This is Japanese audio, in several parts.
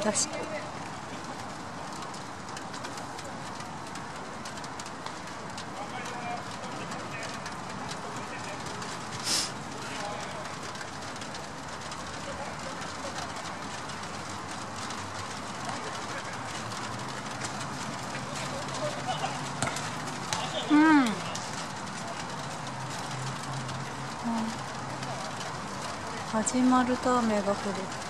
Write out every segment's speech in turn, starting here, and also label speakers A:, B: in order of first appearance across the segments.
A: 掘り出して。始まると雨が降る。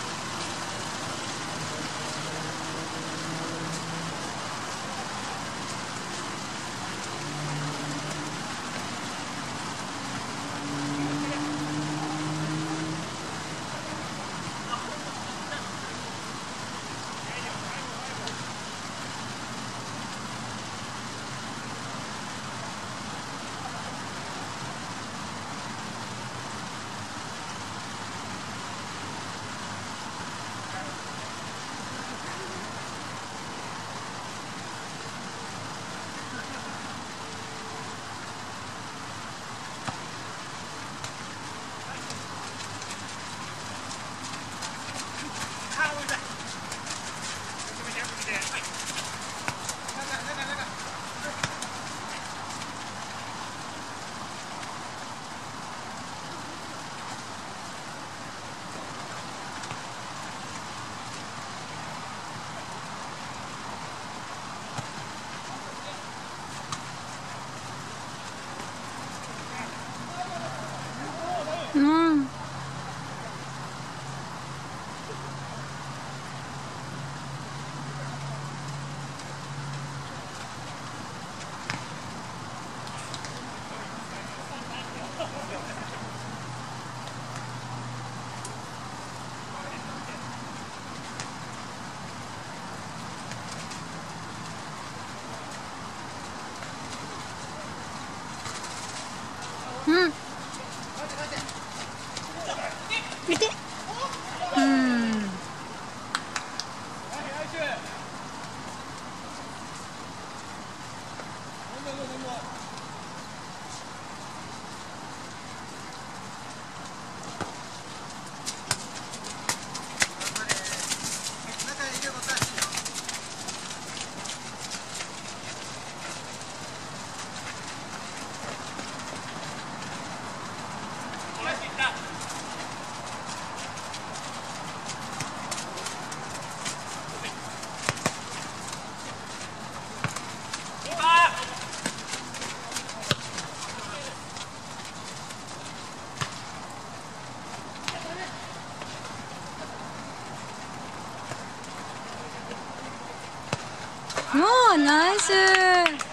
A: おーナイス。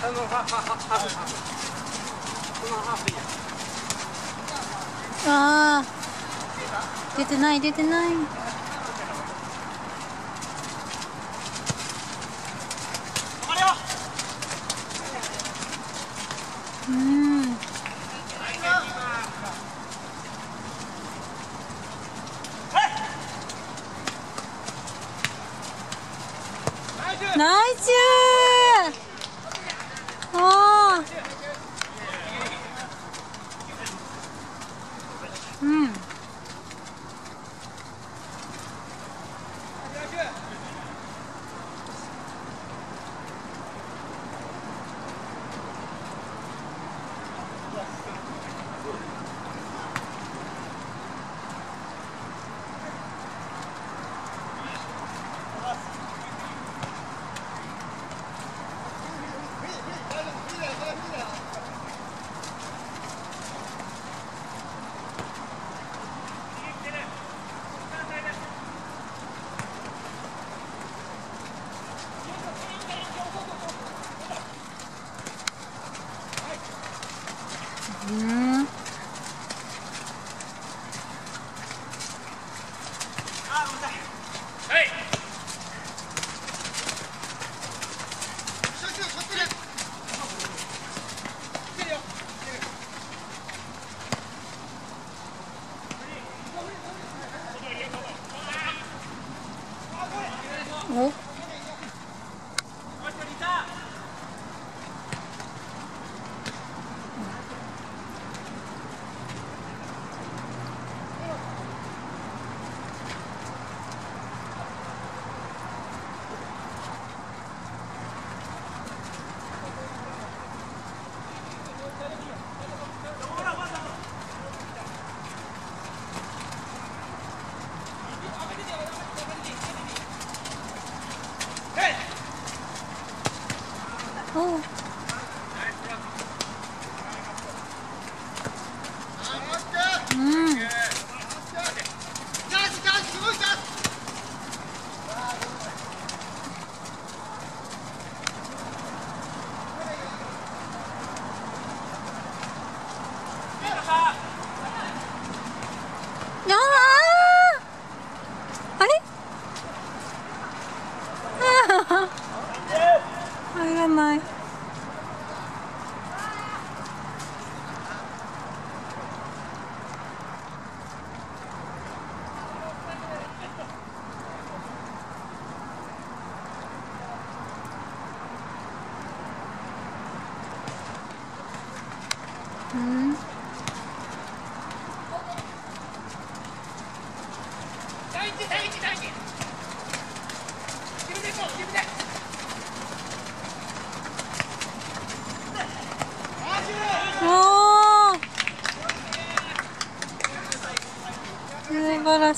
B: そのハハハハー。フそのハーフや
A: ああ出てない出てない。うん。ナイス。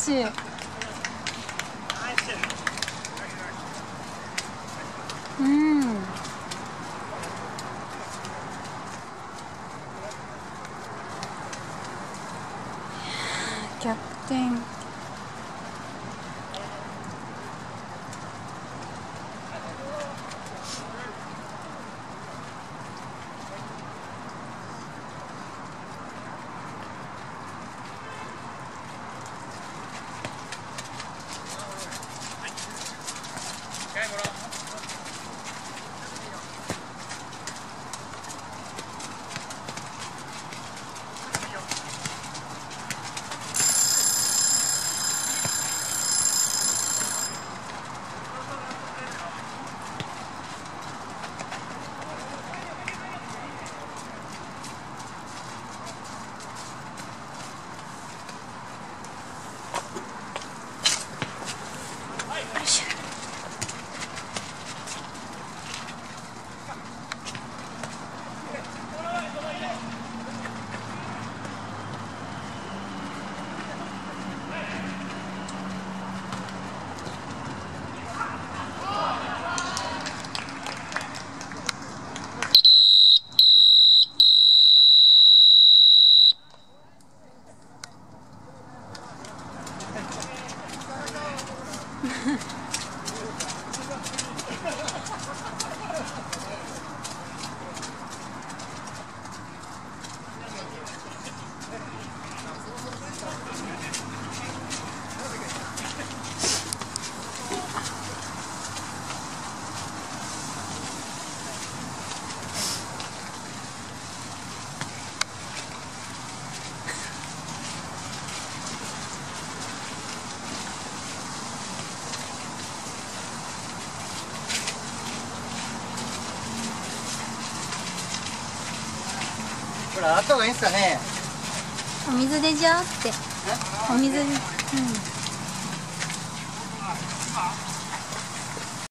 A: しい。うん。逆転。
B: った方がいいんすかね。
A: お水でじゃーって。お水で。うん